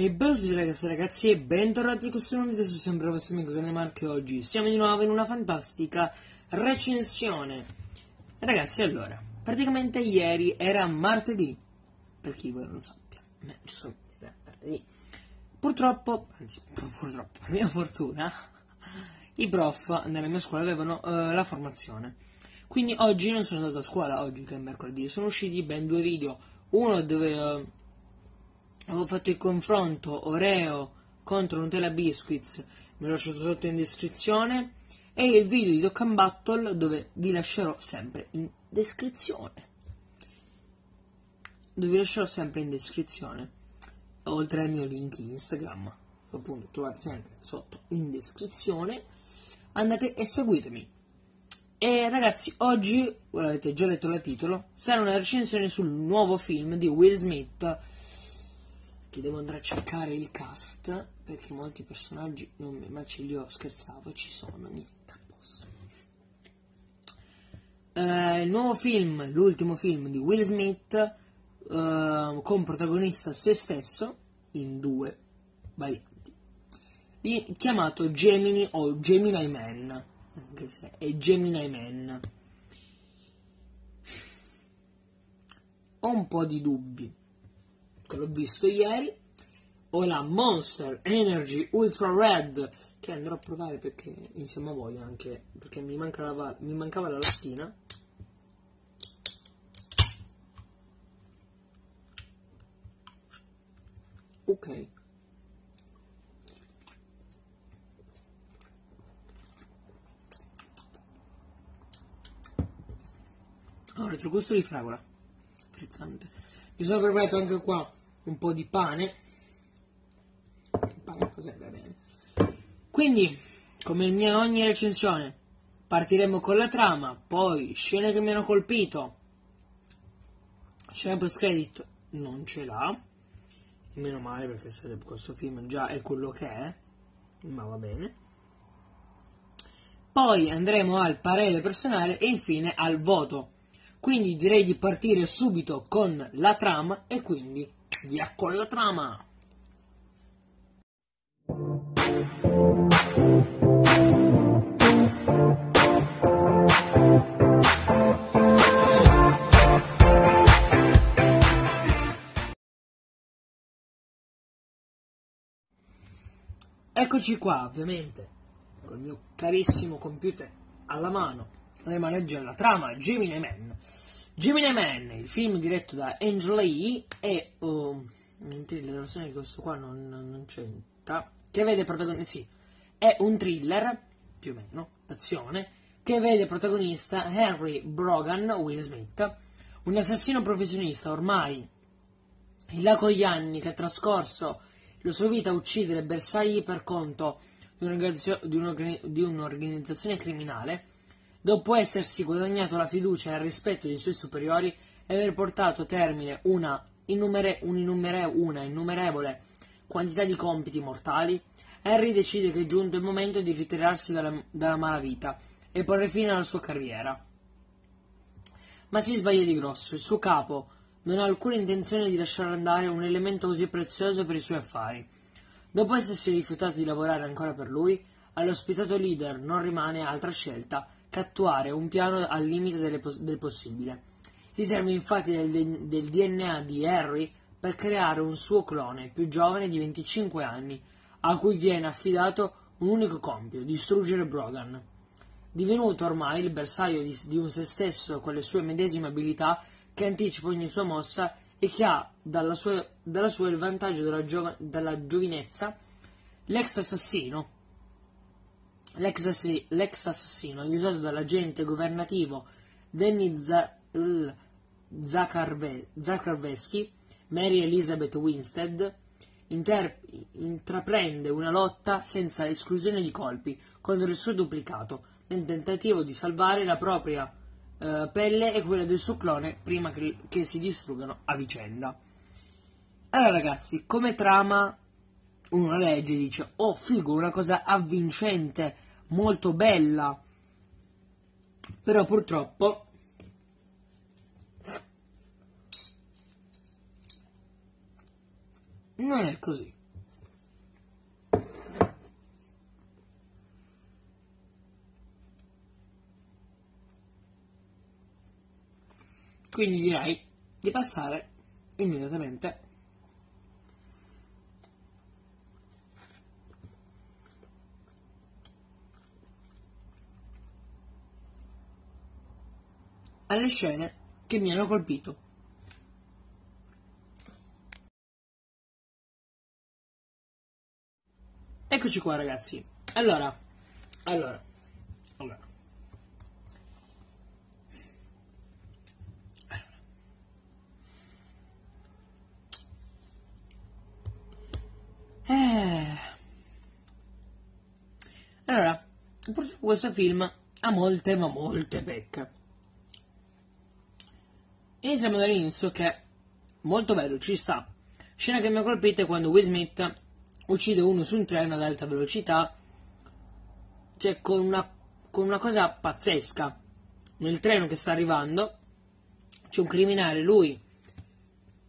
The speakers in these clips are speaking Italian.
E benvenuti ragazzi e ragazzi e bentornati in questo nuovo video su sempre vostro amico Grande Marche oggi siamo di nuovo in una fantastica recensione. Ragazzi allora, praticamente ieri era martedì Per chi voi non sappia, eh, era martedì. Purtroppo, anzi purtroppo, per mia fortuna I prof nella mia scuola avevano uh, la formazione. Quindi oggi non sono andato a scuola, oggi che è mercoledì Sono usciti ben due video. Uno dove... Uh, avevo fatto il confronto Oreo contro Nutella Biscuits, me lo lascio sotto in descrizione, e il video di Dokkan Battle dove vi lascerò sempre in descrizione. Dove vi lascerò sempre in descrizione, oltre al mio link Instagram, appunto trovate sempre sotto in descrizione, andate e seguitemi. E ragazzi, oggi, avete già letto il titolo, sarà una recensione sul nuovo film di Will Smith che devo andare a cercare il cast perché molti personaggi non mi, ma ce li ho scherzavo ci sono niente a eh, il nuovo film l'ultimo film di Will Smith eh, con protagonista se stesso in due varianti. Chiamato Gemini o Gemini Man anche se è Gemini Man. Ho un po' di dubbi che l'ho visto ieri, ho la Monster Energy Ultra Red che andrò a provare perché insieme a voi anche perché mi, mancava, mi mancava la lattina ok. Ora, il gusto di fragola. Frizzante. Mi sono preparato anche qua un po' di pane. Il pane sempre bene. Quindi, come in ogni recensione, partiremo con la trama, poi scene che mi hanno colpito. Scena post credit non ce l'ha. Meno male perché questo film già è quello che è, ma va bene. Poi andremo al parere personale e infine al voto. Quindi direi di partire subito con la trama e quindi Con la trama! Eccoci qua, ovviamente, col mio carissimo computer alla mano, a leggere la trama Gemini Man Gemini Man, il film diretto da Angel Lee e uh, un thriller, che questo qua non, non c'entra, che vede protagonista, sì, è un thriller, più o meno, d'azione, che vede protagonista Henry Brogan Will Smith, un assassino professionista ormai in là con gli anni che ha trascorso la sua vita a uccidere bersagli per conto di un'organizzazione criminale dopo essersi guadagnato la fiducia e il rispetto dei suoi superiori e aver portato a termine una, innumere, un una innumerevole quantità di compiti mortali, Harry decide che è giunto il momento di ritirarsi dalla, dalla malavita e porre fine alla sua carriera. Ma si sbaglia di grosso, il suo capo non ha alcuna intenzione di lasciare andare un elemento così prezioso per i suoi affari. Dopo essersi rifiutato di lavorare ancora per lui, all'ospitato leader non rimane altra scelta che attuare un piano al limite pos- del possibile. Si serve infatti del, del DNA di Harry per creare un suo clone più giovane di 25 anni, a cui viene affidato un unico compito, distruggere Brogan. Divenuto ormai il bersaglio di, di, un se stesso con le sue medesime abilità che anticipa ogni sua mossa e che ha dalla sua, dalla sua il vantaggio della, giova, della giovinezza, l'ex assassino, L'ex, l'ex assassino, aiutato dall'agente governativo Danny Z- Mary Elizabeth Winstead, inter- intraprende una lotta senza esclusione di colpi contro il suo duplicato, nel tentativo di salvare la propria uh, pelle e quella del suo clone prima che, che si distruggano a vicenda. Allora ragazzi, come trama uno legge e dice, oh figo, una cosa avvincente, molto bella. Però purtroppo non è così. Quindi direi di passare immediatamente alle scene che mi hanno colpito. Eccoci qua ragazzi. Allora, allora, allora. Eh. Allora, purtroppo questo film ha molte ma molte pecche. Iniziamo dall'inizio che è molto bello, ci sta. Scena che mi ha colpito è quando Will Smith uccide uno su un treno ad alta velocità, cioè con una, con una cosa pazzesca. Nel treno che sta arrivando c'è un criminale, lui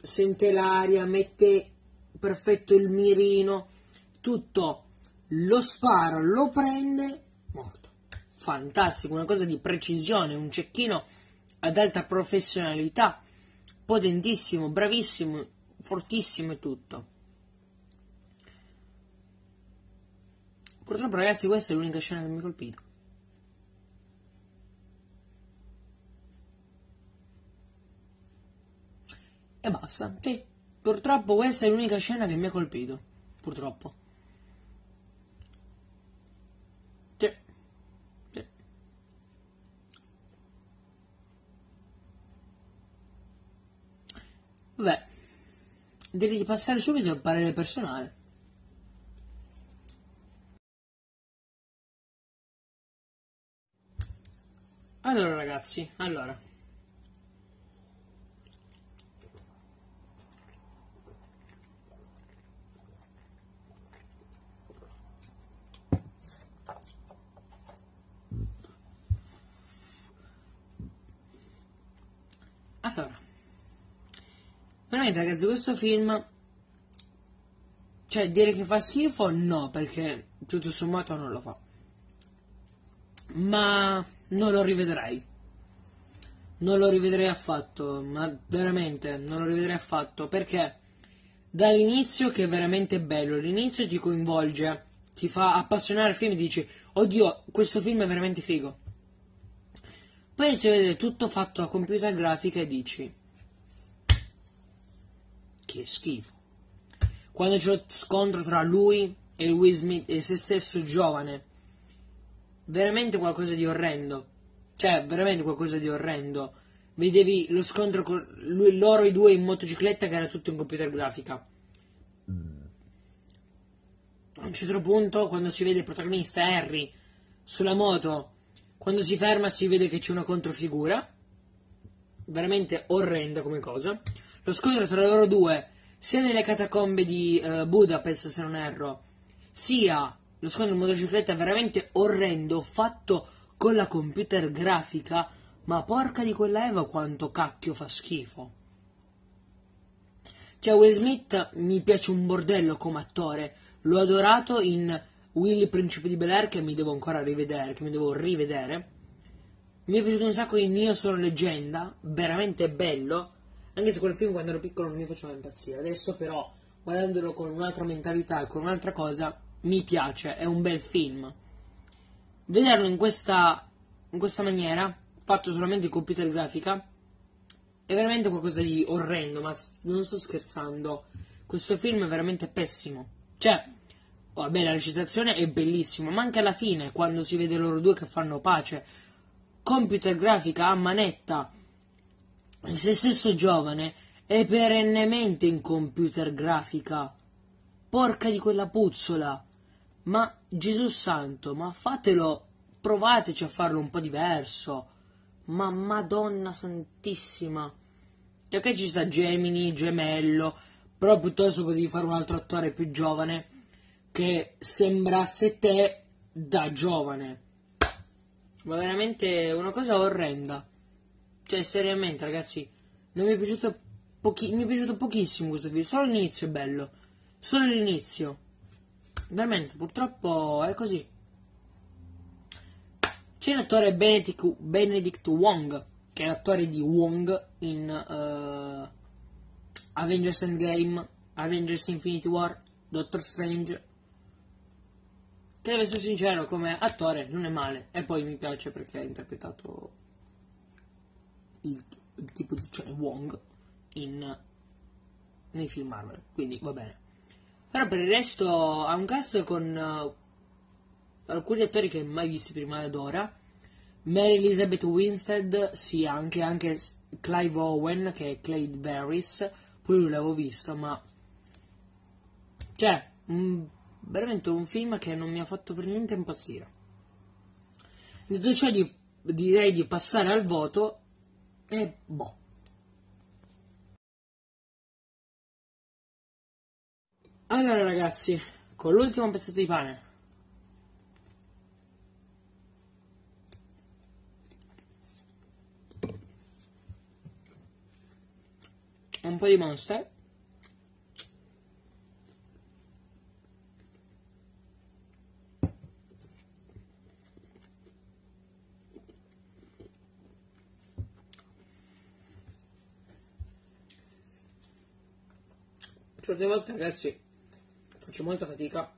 sente l'aria, mette perfetto il mirino, tutto, lo spara, lo prende, morto. Fantastico, una cosa di precisione, un cecchino ad alta professionalità, potentissimo, bravissimo, fortissimo e tutto. Purtroppo ragazzi questa è l'unica scena che mi ha colpito. E basta, sì. Purtroppo questa è l'unica scena che mi ha colpito. Purtroppo. Vabbè, devi passare subito al parere personale. Allora ragazzi, allora. Veramente ragazzi questo film Cioè dire che fa schifo no perché tutto sommato non lo fa. Ma non lo rivedrei. Non lo rivedrei affatto Ma veramente non lo rivedrei affatto Perché dall'inizio che è veramente bello L'inizio ti coinvolge Ti fa appassionare al film e dici Oddio questo film è veramente figo. Poi a vedere tutto fatto a computer grafica e dici che schifo. Quando c'è lo scontro tra lui e Will Smith e se stesso giovane, veramente qualcosa di orrendo. Cioè, veramente qualcosa di orrendo. Vedevi lo scontro con lui, loro i due in motocicletta che era tutto in computer grafica. A un certo punto, quando si vede il protagonista Harry sulla moto, quando si ferma si vede che c'è una controfigura. Veramente orrenda come cosa lo scontro tra loro due, sia nelle catacombe di uh, Budapest, se non erro, sia lo scontro in motocicletta veramente orrendo, fatto con la computer grafica, ma porca di quella Eva quanto cacchio fa schifo. Cioè, Will Smith mi piace un bordello come attore, l'ho adorato in Willy Principe di Bel Air che mi devo ancora rivedere, che mi devo rivedere. Mi è piaciuto un sacco in Io sono leggenda, veramente bello. Anche se quel film quando ero piccolo non mi faceva impazzire. Adesso però, guardandolo con un'altra mentalità e con un'altra cosa, mi piace, è un bel film. Vederlo in questa, in questa maniera, fatto solamente in computer grafica, è veramente qualcosa di orrendo, ma non sto scherzando. Questo film è veramente pessimo. Cioè, vabbè, la recitazione è bellissima, ma anche alla fine, quando si vede loro due che fanno pace, computer grafica a manetta, se stesso giovane è perennemente in computer grafica. Porca di quella puzzola. Ma Gesù santo, ma fatelo, provateci a farlo un po' diverso. Ma Madonna Santissima. Perché ci sta Gemini, Gemello, però piuttosto potevi fare un altro attore più giovane che sembrasse te da giovane. Ma veramente una cosa orrenda. Cioè, seriamente, ragazzi, non mi è piaciuto, pochi- mi è piaciuto pochissimo questo video. Solo l'inizio è bello. Solo l'inizio. Veramente, purtroppo è così. C'è l'attore Benedict, Benedict Wong, che è l'attore di Wong in uh, Avengers Endgame, Avengers Infinity War, Doctor Strange. Che devo essere sincero, come attore non è male. E poi mi piace perché ha interpretato il, il tipo di cioè Wong in, nei film Marvel. Quindi va bene. Però per il resto ha un cast con uh, alcuni attori che mai visti prima ed ora. Mary Elizabeth Winstead, sì, anche, anche Clive Owen, che è Clyde Barris, pure lui l'avevo visto, ma... Cioè, un, veramente un film che non mi ha fatto per niente impazzire. Detto ciò, di, direi di passare al voto e boh. Allora ragazzi, con l'ultimo pezzetto di pane un po' di monster certe volte ragazzi faccio molta fatica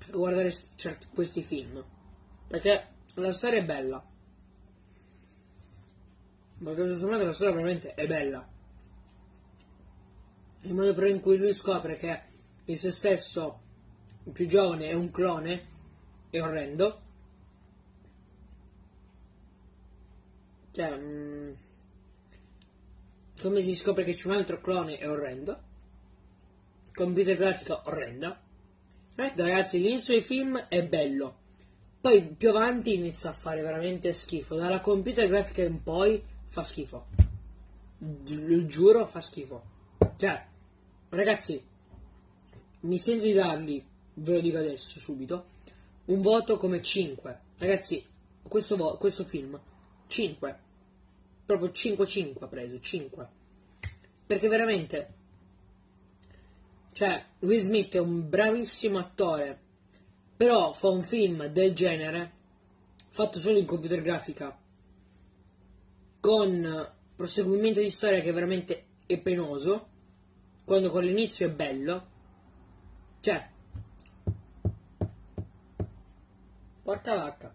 a guardare certi, questi film perché la storia è bella ma tutto sommato la storia veramente è bella. Il modo però in cui lui scopre che il se stesso il più giovane è un clone è orrendo. Cioè, mh, mm, come si scopre che c'è un altro clone è orrendo. Computer grafica orrenda. Ragazzi, l'inizio del film è bello. Poi più avanti inizia a fare veramente schifo. Dalla computer grafica in poi fa schifo. Lo giuro, fa schifo. Cioè, ragazzi, mi sento di dargli, ve lo dico adesso, subito, un voto come 5. Ragazzi, questo, vo- questo film, 5. Proprio 5-5 ha preso, 5. Perché veramente, cioè, Will Smith è un bravissimo attore, però fa un film del genere, fatto solo in computer grafica, con proseguimento di storia che veramente è penoso, quando con l'inizio è bello, cioè, porca vacca.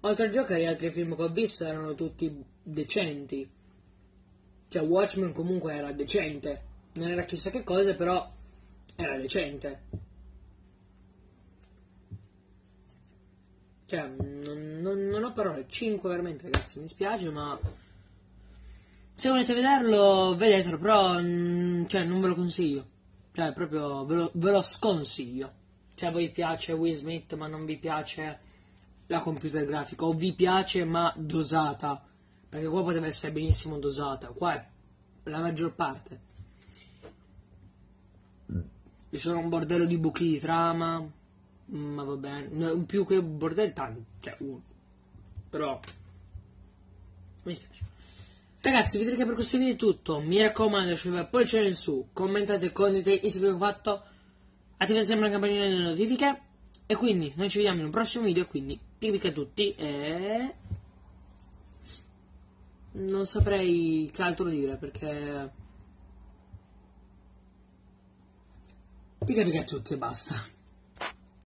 Oltre a giocare, gli altri film che ho visto erano tutti decenti. Cioè, Watchmen comunque era decente. Non era chissà che cosa, però era decente. Cioè, non, non, non, ho parole. 5 veramente, ragazzi. Mi spiace, ma. Se volete vederlo, vedetelo, però. Mm, cioè, non ve lo consiglio. Cioè, proprio ve lo, ve lo sconsiglio. Se a voi piace Will Smith, ma non vi piace la computer grafica, o vi piace ma dosata. Perché qua poteva essere benissimo dosata. Qua è la maggior parte. Ci sono un bordello di buchi di trama Mm, ma va bene. No, più che bordello tanto. Cioè, uno. Però. Mi spiace. Ragazzi, vi direi che per questo video è tutto. Mi raccomando, poi c'è in su. Commentate, condividete, se vi ho fatto. Attivate sempre la campanella delle notifiche. E quindi noi ci vediamo in un prossimo video. Quindi, pica a tutti. E. Non saprei che altro dire perché. Pica pica a tutti e basta.